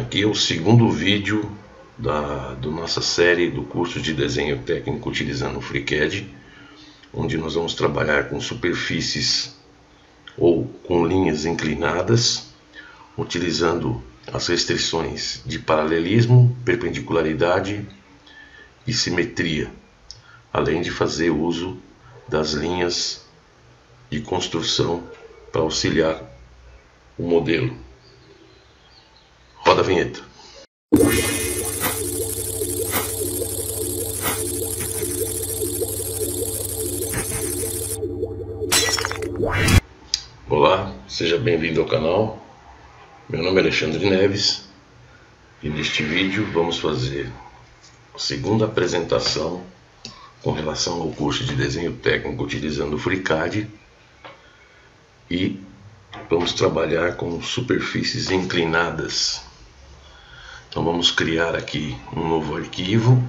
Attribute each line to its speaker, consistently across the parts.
Speaker 1: Aqui é o segundo vídeo da do nossa série do curso de desenho técnico utilizando o FreeCAD, onde nós vamos trabalhar com superfícies ou com linhas inclinadas, utilizando as restrições de paralelismo, perpendicularidade e simetria, além de fazer uso das linhas de construção para auxiliar o modelo. Roda a vinheta. Olá, seja bem-vindo ao canal. Meu nome é Alexandre Neves e neste vídeo vamos fazer a segunda apresentação com relação ao curso de desenho técnico utilizando o FreeCAD e vamos trabalhar com superfícies inclinadas. Então vamos criar aqui um novo arquivo,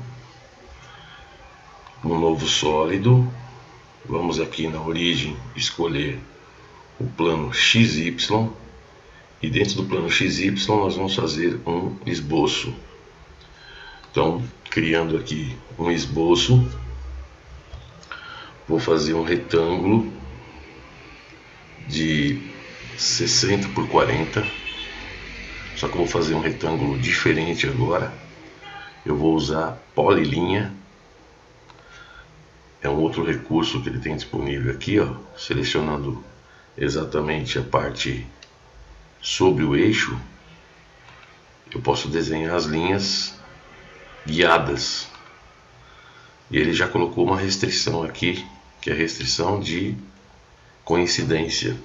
Speaker 1: um novo sólido. Vamos aqui na origem escolher o plano XY e dentro do plano XY nós vamos fazer um esboço. Então, criando aqui um esboço, vou fazer um retângulo de 60 por 40. Só que eu vou fazer um retângulo diferente agora. Eu vou usar polilinha. É um outro recurso que ele tem disponível aqui, ó, selecionando exatamente a parte sobre o eixo. Eu posso desenhar as linhas guiadas. E ele já colocou uma restrição aqui, que é a restrição de coincidência.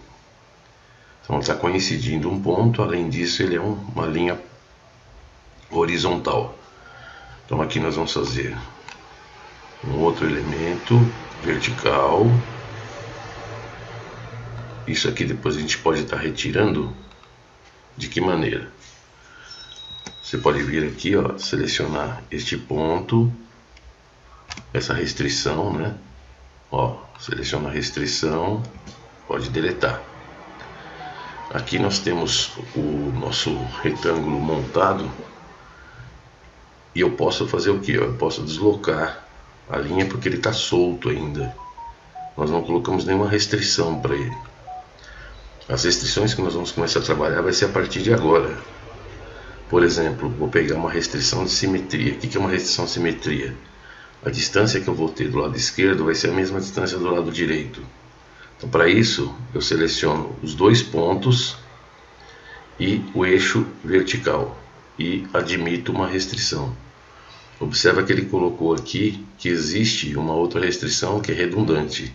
Speaker 1: Então está coincidindo um ponto, além disso ele é um, uma linha horizontal. Então aqui nós vamos fazer um outro elemento vertical. Isso aqui depois a gente pode estar retirando de que maneira? Você pode vir aqui, ó, selecionar este ponto, essa restrição, né? Ó, seleciona a restrição, pode deletar. Aqui nós temos o nosso retângulo montado e eu posso fazer o que? Eu posso deslocar a linha porque ele está solto ainda. Nós não colocamos nenhuma restrição para ele. As restrições que nós vamos começar a trabalhar vai ser a partir de agora. Por exemplo, vou pegar uma restrição de simetria. O que é uma restrição de simetria? A distância que eu vou ter do lado esquerdo vai ser a mesma distância do lado direito. Então, para isso, eu seleciono os dois pontos e o eixo vertical e admito uma restrição. Observa que ele colocou aqui que existe uma outra restrição que é redundante.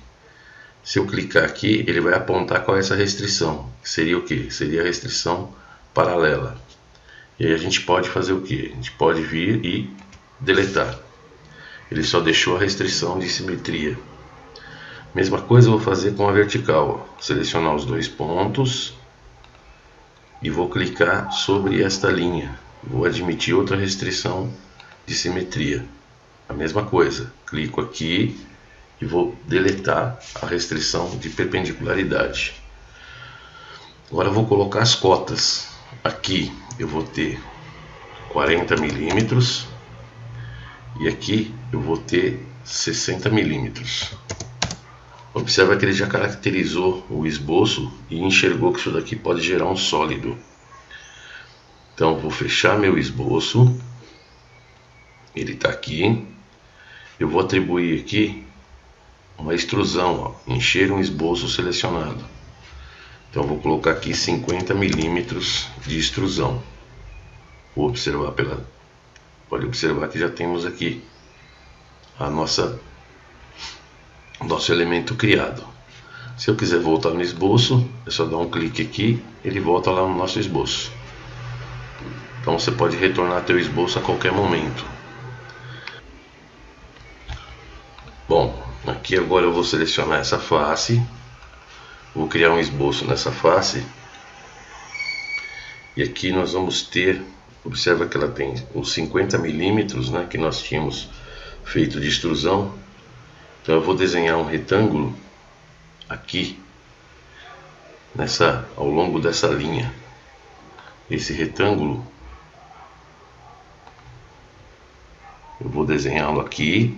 Speaker 1: Se eu clicar aqui, ele vai apontar qual é essa restrição. Seria o que? Seria a restrição paralela. E aí a gente pode fazer o que? A gente pode vir e deletar. Ele só deixou a restrição de simetria. Mesma coisa eu vou fazer com a vertical. Selecionar os dois pontos e vou clicar sobre esta linha. Vou admitir outra restrição de simetria. A mesma coisa. Clico aqui e vou deletar a restrição de perpendicularidade. Agora vou colocar as cotas. Aqui eu vou ter 40 milímetros e aqui eu vou ter 60 milímetros. Observa que ele já caracterizou o esboço e enxergou que isso daqui pode gerar um sólido. Então vou fechar meu esboço. Ele está aqui. Eu vou atribuir aqui uma extrusão, ó, encher um esboço selecionado. Então vou colocar aqui 50 milímetros de extrusão. Vou observar pela, pode observar que já temos aqui a nossa nosso elemento criado. Se eu quiser voltar no esboço, é só dar um clique aqui, ele volta lá no nosso esboço. Então você pode retornar teu esboço a qualquer momento. Bom, aqui agora eu vou selecionar essa face, vou criar um esboço nessa face. E aqui nós vamos ter, observa que ela tem os 50 milímetros, né, que nós tínhamos feito de extrusão então eu vou desenhar um retângulo aqui, nessa, ao longo dessa linha. Esse retângulo, eu vou desenhá-lo aqui.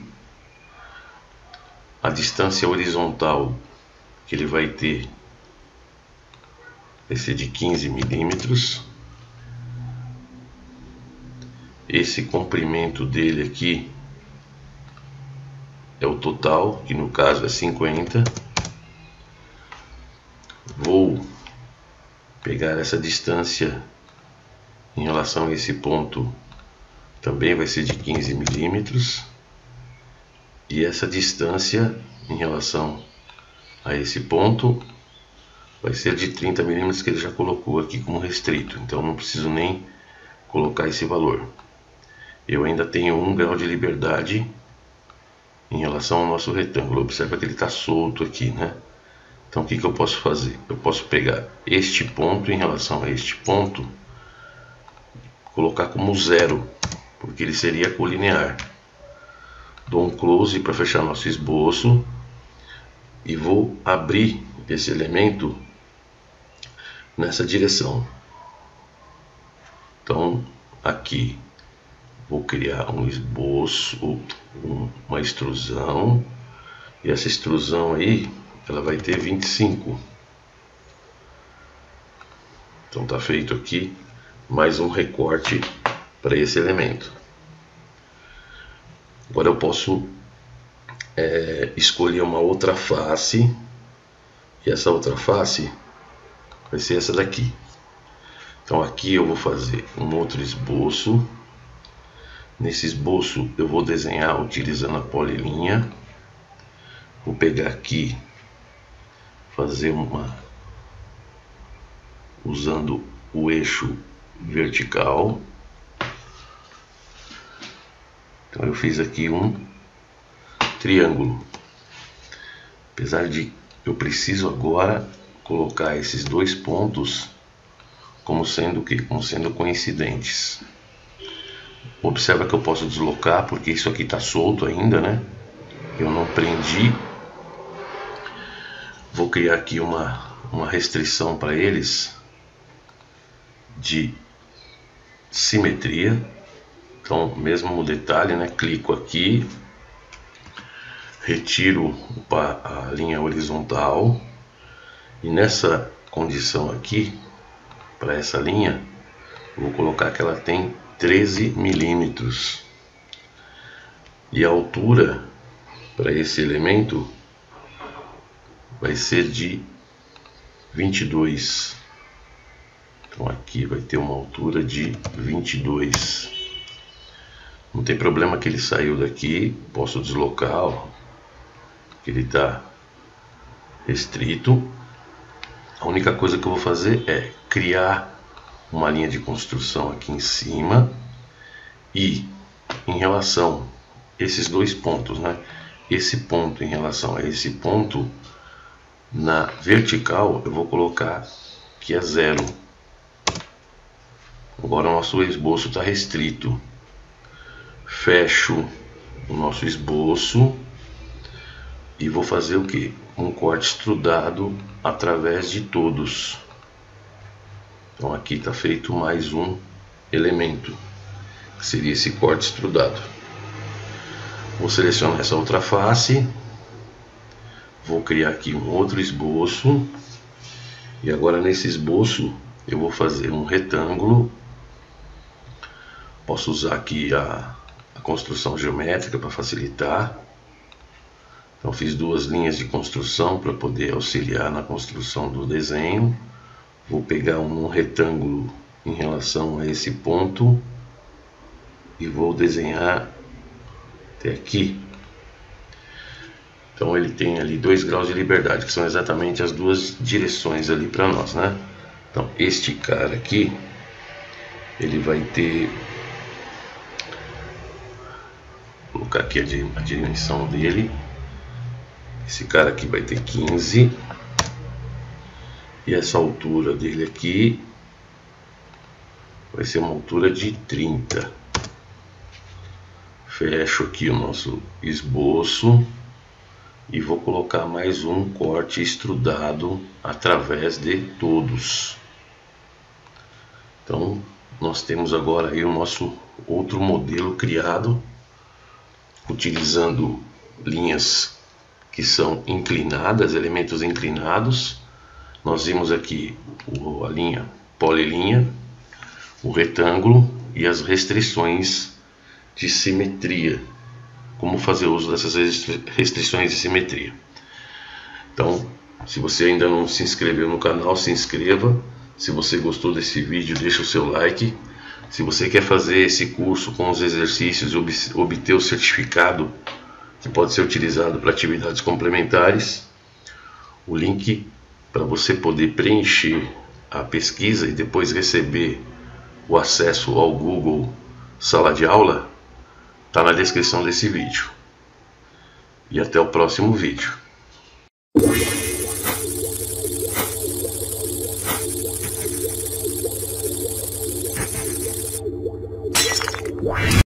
Speaker 1: A distância horizontal que ele vai ter vai ser de 15 milímetros. Esse comprimento dele aqui é o total, que no caso é 50. Vou pegar essa distância em relação a esse ponto, também vai ser de 15 milímetros. E essa distância em relação a esse ponto vai ser de 30 milímetros que ele já colocou aqui como restrito, então não preciso nem colocar esse valor. Eu ainda tenho um grau de liberdade em relação ao nosso retângulo. Observa que ele está solto aqui, né? Então o que, que eu posso fazer? Eu posso pegar este ponto em relação a este ponto, colocar como zero, porque ele seria colinear. Dou um close para fechar nosso esboço e vou abrir esse elemento nessa direção. Então, aqui vou criar um esboço, uma extrusão, e essa extrusão aí, ela vai ter 25. Então tá feito aqui mais um recorte para esse elemento. Agora eu posso é, escolher uma outra face e essa outra face vai ser essa daqui. Então aqui eu vou fazer um outro esboço. Nesse esboço eu vou desenhar utilizando a polilinha. Vou pegar aqui, fazer uma usando o eixo vertical. Então eu fiz aqui um triângulo. Apesar de eu preciso agora colocar esses dois pontos como sendo que como sendo coincidentes. Observa que eu posso deslocar porque isso aqui está solto ainda, né? Eu não prendi. Vou criar aqui uma uma restrição para eles de simetria. Então, mesmo detalhe, né? Clico aqui, retiro a linha horizontal e nessa condição aqui, para essa linha, vou colocar que ela tem 13 milímetros e a altura para esse elemento vai ser de 22 então aqui vai ter uma altura de 22 não tem problema que ele saiu daqui posso deslocar ó, que ele está restrito. A única coisa que eu vou fazer é criar uma linha de construção aqui em cima e em relação esses dois pontos, né? Esse ponto em relação a esse ponto na vertical eu vou colocar que é zero. Agora o nosso esboço está restrito. Fecho o nosso esboço e vou fazer o que? Um corte estrudado através de todos. Então aqui está feito mais um elemento, que seria esse corte estrudado. Vou selecionar essa outra face, vou criar aqui um outro esboço, e agora nesse esboço eu vou fazer um retângulo. Posso usar aqui a, a construção geométrica para facilitar. Então fiz duas linhas de construção para poder auxiliar na construção do desenho. Vou pegar um retângulo em relação a esse ponto e vou desenhar até aqui. Então ele tem ali dois graus de liberdade, que são exatamente as duas direções ali para nós, né? Então este cara aqui, ele vai ter vou colocar aqui a dimensão dele esse cara aqui vai ter 15. E essa altura dele aqui vai ser uma altura de 30. Fecho aqui o nosso esboço e vou colocar mais um corte estrudado através de todos. Então, nós temos agora aí o nosso outro modelo criado utilizando linhas que são inclinadas, elementos inclinados. Nós vimos aqui a linha polilinha, o retângulo e as restrições de simetria. Como fazer uso dessas restrições de simetria. Então, se você ainda não se inscreveu no canal, se inscreva. Se você gostou desse vídeo, deixa o seu like. Se você quer fazer esse curso com os exercícios e obter o certificado que pode ser utilizado para atividades complementares, o link para você poder preencher a pesquisa e depois receber o acesso ao Google Sala de Aula está na descrição desse vídeo. E até o próximo vídeo.